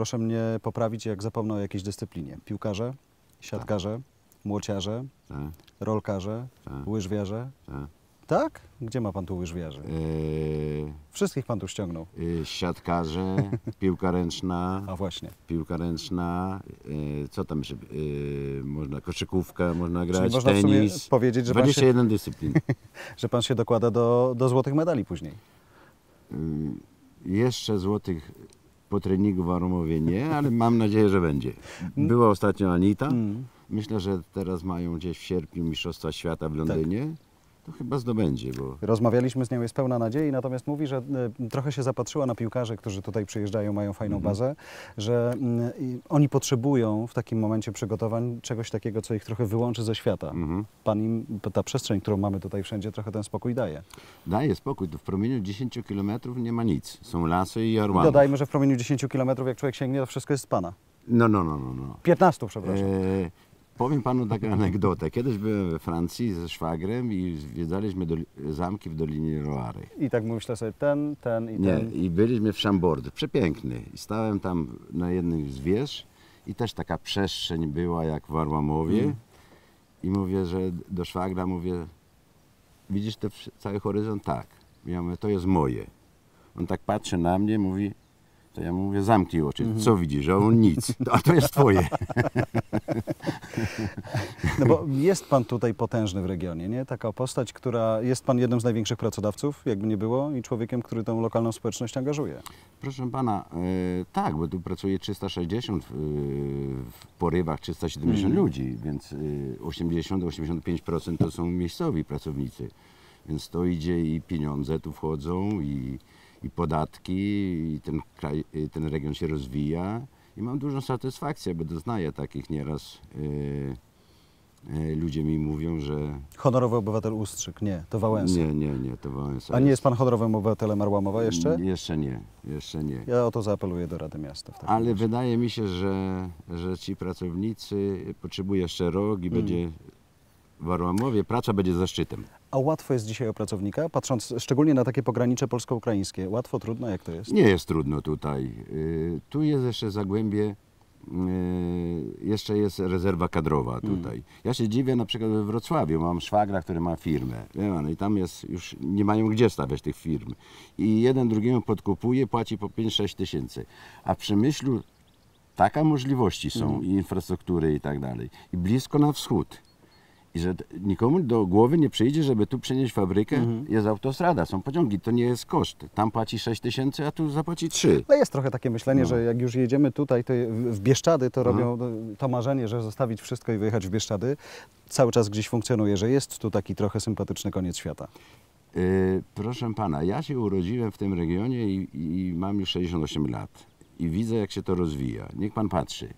proszę mnie poprawić, jak zapomnę o jakiejś dyscyplinie. Piłkarze, siatkarze, młociarze, Tak, rolkarze, tak, łyżwiarze. tak. Tak? Gdzie ma pan tu łyżwiarzy? Eee, Wszystkich pan tu ściągnął. y, siatkarze, piłka ręczna, A właśnie. piłka ręczna, y, co tam jeszcze, y, można, koszykówka, można Czyli grać, można w sumie tenis. powiedzieć, że pan, się, 21 dyscyplin. że pan się dokłada do, do złotych medali później. Y, jeszcze złotych po treningu w Aromowie nie, ale mam nadzieję, że będzie. Była ostatnio Anita. Mm. Myślę, że teraz mają gdzieś w sierpniu Mistrzostwa Świata w Londynie. To chyba zdobędzie, bo Rozmawialiśmy z nią, jest pełna nadziei, natomiast mówi, że e, trochę się zapatrzyła na piłkarzy, którzy tutaj przyjeżdżają, mają fajną Mhm. bazę, że i oni potrzebują w takim momencie przygotowań czegoś takiego, co ich trochę wyłączy ze świata. mhm. Pan im, ta przestrzeń, którą mamy tutaj wszędzie, trochę ten spokój daje. daje spokój. To w promieniu 10 km nie ma nic. Są lasy i arłamy. dodajmy, że w promieniu 10 km, jak człowiek sięgnie, to wszystko jest z Pana. No, no, no, no. no. 15, przepraszam. E, powiem panu taką anegdotę. Kiedyś byłem we Francji ze szwagrem i zwiedzaliśmy doli- zamki w Dolinie Loary. I tak myślę sobie, ten, ten i Nie, ten. i byliśmy w Chambord, przepiękny. I stałem tam na jednej z wież i też taka przestrzeń była jak w Arłamowie. Mm. I mówię, że do szwagra mówię, widzisz ten cały horyzont? Tak. Ja mówię, to jest moje. On tak patrzy na mnie, mówi, to ja mówię, zamknij oczy. Mhm. Co widzisz? A on nic. A to jest twoje. No bo jest Pan tutaj potężny w regionie, nie? Taka postać, która jest Pan jednym z największych pracodawców, jakby nie było, i człowiekiem, który tą lokalną społeczność angażuje. Proszę pana, e, tak, bo tu pracuje 360, e, w porywach 370 Mhm. ludzi, więc e, 80-85% to są miejscowi pracownicy. Więc to idzie i pieniądze tu wchodzą, i, i podatki, i ten, kraj, e, ten region się rozwija. I mam dużą satysfakcję, bo doznaję takich nieraz. E, e, ludzie mi mówią, że Honorowy obywatel Ustrzyk, nie, to Wałęsa. nie, nie, nie, to Wałęsa A nie jest Pan honorowym obywatelem Arłamowa jeszcze? Jeszcze nie, jeszcze nie. Ja o to zaapeluję do Rady Miasta. Ale razie. wydaje mi się, że, że ci pracownicy potrzebują jeszcze rok i Mm. będzie w Arłamowie praca będzie zaszczytem. A łatwo jest dzisiaj o pracownika? Patrząc szczególnie na takie pogranicze polsko-ukraińskie. Łatwo, trudno, jak to jest? Nie jest trudno tutaj. Y, Tu jest jeszcze Zagłębie, y, jeszcze jest rezerwa kadrowa Mm. tutaj. Ja się dziwię na przykład we Wrocławiu, mam szwagra, który ma firmę. Pan, I tam jest, już nie mają gdzie stawiać tych firm. I jeden drugiemu podkupuje, płaci po 5-6 tysięcy. A w Przemyślu taka możliwości są Mm. i infrastruktury i tak dalej. I blisko na wschód. I że nikomu do głowy nie przyjdzie, żeby tu przenieść fabrykę, Mhm. jest autostrada, są pociągi, to nie jest koszt. Tam płaci 6 tysięcy, a tu zapłaci 3. No jest trochę takie myślenie, No. że jak już jedziemy tutaj, to w w Bieszczady, to Mhm. robią no, to marzenie, że zostawić wszystko i wyjechać w Bieszczady. Cały czas gdzieś funkcjonuje, że jest tu taki trochę sympatyczny koniec świata. Yy, proszę pana, ja się urodziłem w tym regionie i, i mam już 68 lat. I widzę, jak się to rozwija. Niech pan patrzy.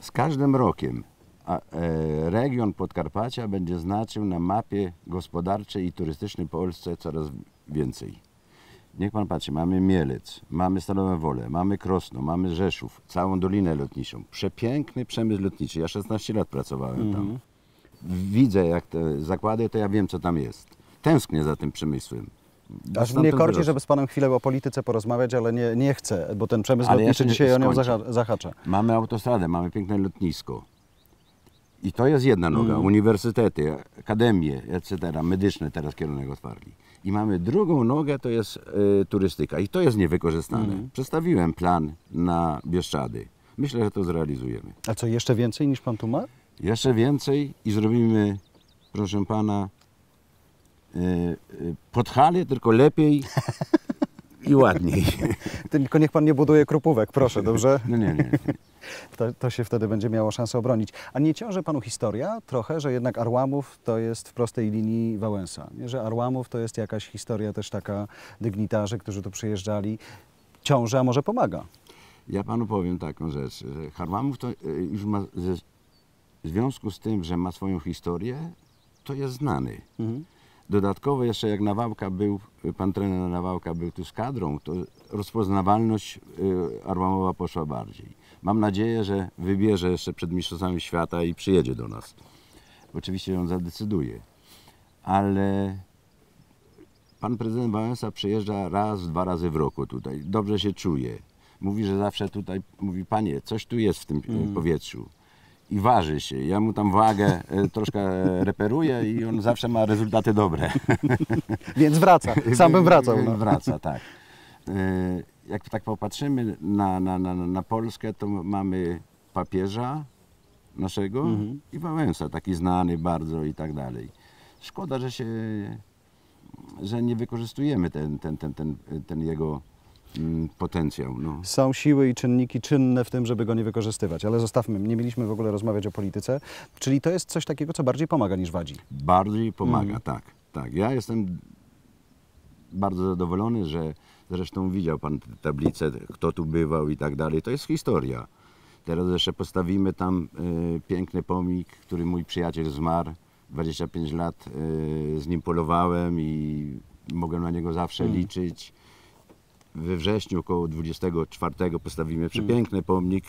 Z każdym rokiem a, e, region Podkarpacia będzie znaczył na mapie gospodarczej i turystycznej Polsce coraz więcej. Niech pan patrzy, mamy Mielec, mamy Stalowe Wole, mamy Krosno, mamy Rzeszów, całą Dolinę Lotniczą. Przepiękny przemysł lotniczy. Ja 16 lat pracowałem tam. Widzę, jak te zakłady, to ja wiem, co tam jest. Tęsknię za tym przemysłem. Aż mnie korci, żeby z Panem chwilę o polityce porozmawiać, ale nie, nie chcę, bo ten przemysł Ale ja lotniczy nie dzisiaj o nią skończę. zaha- zahacza. Mamy autostradę, mamy piękne lotnisko. I to jest jedna noga. Mm. Uniwersytety, akademie, etc. Medyczne teraz kierunek otwarli. I mamy drugą nogę, to jest e, turystyka. I to jest niewykorzystane. Mm. Przedstawiłem plan na Bieszczady. Myślę, że to zrealizujemy. A co, jeszcze więcej niż Pan tu ma? Jeszcze więcej i zrobimy, proszę pana, e, e, Podhale, tylko lepiej i ładniej. Tylko niech Pan nie buduje krupówek, proszę, dobrze? No nie, nie. nie. To, to się wtedy będzie miało szansę obronić. A nie ciąży Panu historia trochę, że jednak Arłamów to jest w prostej linii Wałęsa? Nie? Że Arłamów to jest jakaś historia też taka dygnitarzy, którzy tu przyjeżdżali. Ciąży, a może pomaga? Ja panu powiem taką rzecz, że Harlamów to e, już ma, ze, w związku z tym, że ma swoją historię, to jest znany. Mhm. Dodatkowo jeszcze jak Nawałka był, pan trener Nawałka był tu z kadrą, to rozpoznawalność y, Arłamowa poszła bardziej. Mam nadzieję, że wybierze jeszcze przed Mistrzostwami Świata i przyjedzie do nas. Oczywiście on zadecyduje. Ale pan prezydent Wałęsa przyjeżdża raz, dwa razy w roku tutaj. Dobrze się czuje. mówi, że zawsze tutaj, mówi, panie, coś tu jest w tym e, Mm. powietrzu. I waży się. Ja mu tam wagę e, troszkę reperuję i on zawsze ma rezultaty dobre. Więc wraca. Sam bym wracał. No. Wraca, tak. Jak tak popatrzymy na, na, na, na Polskę, to mamy papieża naszego Mhm. i Wałęsa, taki znany bardzo i tak dalej. Szkoda, że się, że nie wykorzystujemy ten, ten, ten, ten, ten jego mm, potencjał. No. Są siły i czynniki czynne w tym, żeby go nie wykorzystywać, ale zostawmy, nie mieliśmy w ogóle rozmawiać o polityce, czyli to jest coś takiego, co bardziej pomaga niż wadzi. Bardziej pomaga, Mhm. tak, tak. Ja jestem bardzo zadowolony, że zresztą widział Pan tę tablicę, kto tu bywał i tak dalej. To jest historia. Teraz jeszcze postawimy tam y, piękny pomnik, który mój przyjaciel zmarł. 25 lat y, z nim polowałem i mogę na niego zawsze Mhm. liczyć. We wrześniu około 24 postawimy Mhm. przepiękny pomnik.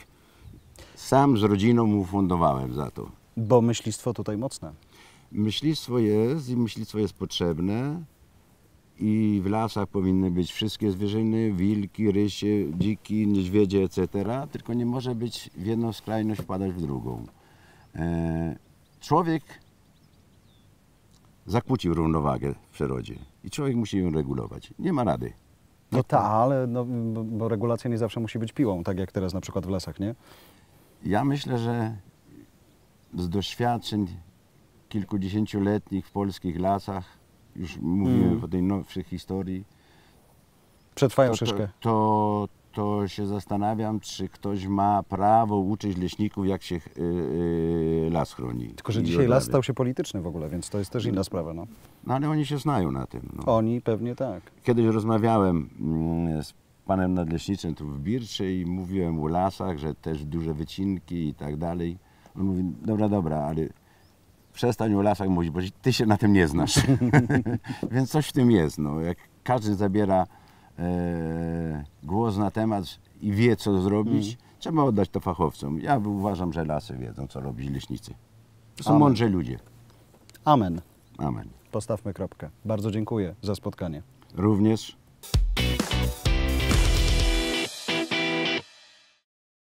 Sam z rodziną mu fundowałem za to. Bo myślistwo tutaj mocne. Myślistwo jest i myślistwo jest potrzebne i w lasach powinny być wszystkie zwierzyny, wilki, rysie, dziki, niedźwiedzie, etc. Tylko nie może być w jedną skrajność wpadać w drugą. E, człowiek zakłócił równowagę w przyrodzie i człowiek musi ją regulować. Nie ma rady. No tak, ale no, bo regulacja nie zawsze musi być piłą, tak jak teraz na przykład w lasach, nie? Ja myślę, że z doświadczeń kilkudziesięcioletnich w polskich lasach, już mówimy Mm. o tej nowszej historii, Przetrwają to, to, szyszkę. to, to się zastanawiam, czy ktoś ma prawo uczyć leśników, jak się y, y, las chroni. Tylko, że dzisiaj las stał się polityczny w ogóle, więc to jest też inna sprawa. No. No ale oni się znają na tym. No. Oni pewnie tak. Kiedyś rozmawiałem mm, z panem nadleśniczym tu w Birczy i mówiłem o lasach, że też duże wycinki i tak dalej. On mówi, dobra, dobra, ale przestań o lasach mówić, bo ty się na tym nie znasz. Więc coś w tym jest. No. Jak każdy zabiera e, głos na temat i wie, co zrobić, trzeba oddać to fachowcom. Ja uważam, że lasy wiedzą, co robić leśnicy. To są Amen. mądrzy ludzie. Amen. Amen. Postawmy kropkę. Bardzo dziękuję za spotkanie. Również